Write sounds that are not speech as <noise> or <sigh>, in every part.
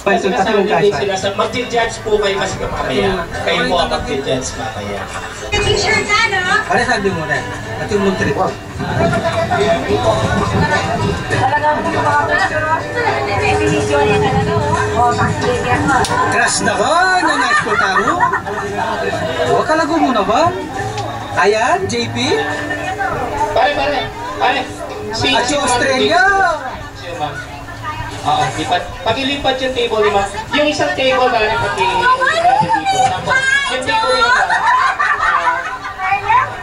Kasi Pwede tatlong din sila sa mag-judge po kayo mas mamaya. Kayo po ang mag-judge mamaya. T-shirt na, no? Ano sabi mo na? At yung Montreal. Talagang yung mga definition yan talaga, oh. Oh, mo. Crush na ba? Na na-school taro? O, kalago mo na ba? Ayan, JP? Pare, pare, pare. Si Australia? Lipat. Pakilipat yung table ni Ma'am. Yung isang table pare pakilipat dito. Tapos yung table ni Ma'am.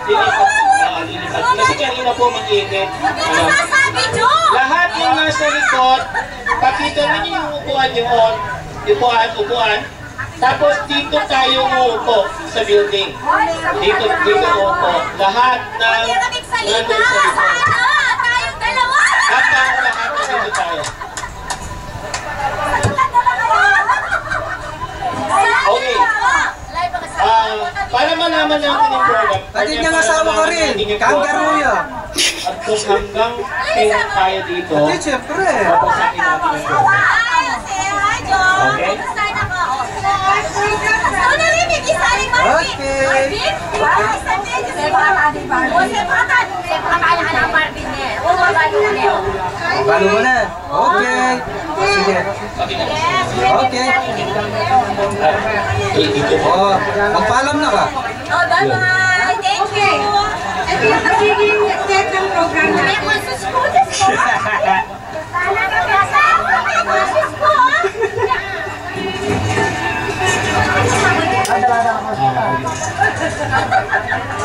Lilipat. Oo, lilipat. Kasi kanina po mag-iinit. Ano? Sabi, Joe! Lahat yung nasa likod, pakita ninyo yung upuan nyo on. Upuan, upuan. Tapos dito tayo uupo sa building. Dito, dito uupo. Lahat ng nandun sa likod. Sana! Tayong dalawa! Lahat tayo, lahat dito tayo. Okay. Ah, para malaman natin yung product. Pati niyang asawa ka rin. Kangaroo yan. At kung hanggang kailan tayo dito, Ate, siyempre. babasahin natin Joe! Okay. Oh. Ano? Okay. Oh, ng. Oh. Balo mo na. Okay. Sige. Okay. Eh, dito po. O, magpaalam na ka. Oh, bye-bye! Thank okay. you! Ito yung magiging set ng program natin. May masus po, Diyos ko! Sana ka pa sa. <laughs>